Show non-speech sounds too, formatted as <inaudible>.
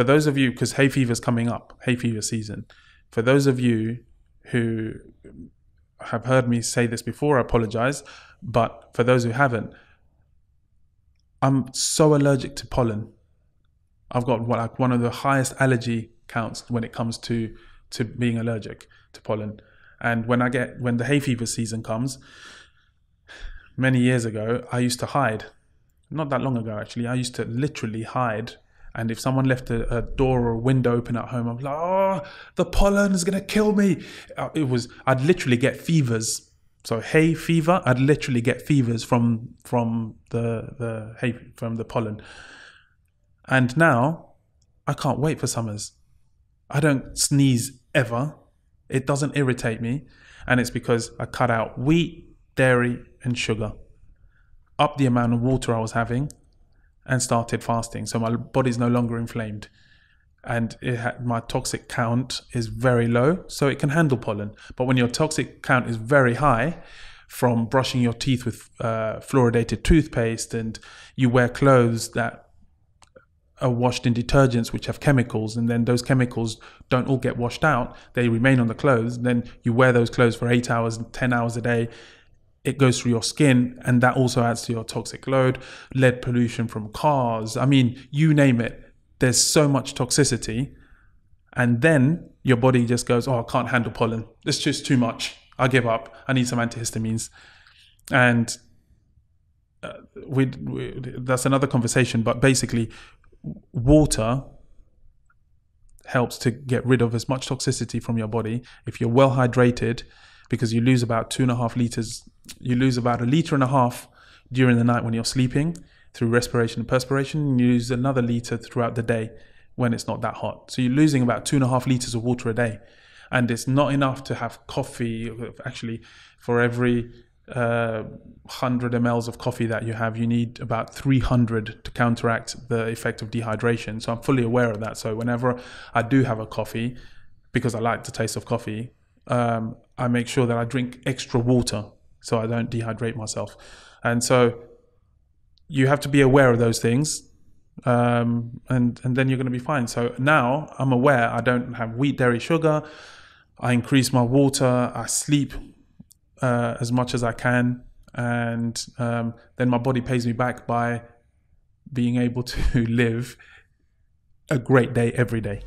for those of you, because hay fever is coming up, hay fever season. For those of you who have heard me say this before, I apologize. But for those who haven't, I'm so allergic to pollen. I've got what, like one of the highest allergy counts when it comes to to being allergic to pollen. And when I get when the hay fever season comes, many years ago, I used to hide. Not that long ago, actually, I used to literally hide. And if someone left a, a door or a window open at home, I'm like, oh, the pollen is gonna kill me. Uh, It was I'd literally get fevers. So hay fever, I'd literally get fevers from from the the hay from the pollen. And now I can't wait for summers. I don't sneeze ever. It doesn't irritate me. And it's because I cut out wheat, dairy, and sugar, up the amount of water I was having, and started fasting. So my body's no longer inflamed. And ha- my toxic count is very low, so it can handle pollen. But when your toxic count is very high, from brushing your teeth with uh, fluoridated toothpaste, and you wear clothes that are washed in detergents which have chemicals and then those chemicals don't all get washed out they remain on the clothes then you wear those clothes for 8 hours 10 hours a day it goes through your skin and that also adds to your toxic load lead pollution from cars. I mean you name it there's so much toxicity. And then your body just goes oh i can't handle pollen. It's just too much. I give up. I need some antihistamines. And uh, we, we that's another conversation but basically water helps to get rid of as much toxicity from your body. If you're well hydrated because you lose about two and a half liters you lose about a liter and a half during the night when you're sleeping through respiration and perspiration and you lose another liter throughout the day when it's not that hot so you're losing about two and a half liters of water a day and it's not enough to have coffee actually for every uh, 100 mLs of coffee that you have, you need about 300 to counteract the effect of dehydration. So I'm fully aware of that. So whenever I do have a coffee, because I like the taste of coffee, um, I make sure that I drink extra water so I don't dehydrate myself. And so you have to be aware of those things. Um, and and then you're going to be fine. So now I'm aware I don't have wheat, dairy, sugar. I increase my water. I sleep uh, as much as I can, and um, then my body pays me back by being able to <laughs> live a great day every day.